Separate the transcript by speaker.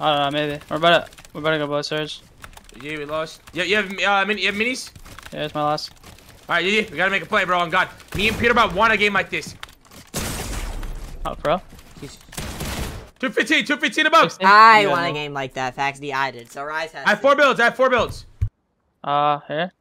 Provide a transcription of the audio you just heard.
Speaker 1: I don't know, maybe. We're about to, we're about to go both surge.
Speaker 2: Yeah, we lost. Yeah, you have, uh, mini, you have minis?
Speaker 1: Yeah, it's my last.
Speaker 2: Alright, yeah, yeah, we gotta make a play, bro. On God. Me and Peterbot won a game like this.
Speaker 1: Oh, bro.
Speaker 2: 215, 215 above.
Speaker 3: I
Speaker 1: Yeah,
Speaker 3: won a game like that. Facts I did. So Rise has.
Speaker 2: I have four builds. I have four builds.
Speaker 1: Uh, here.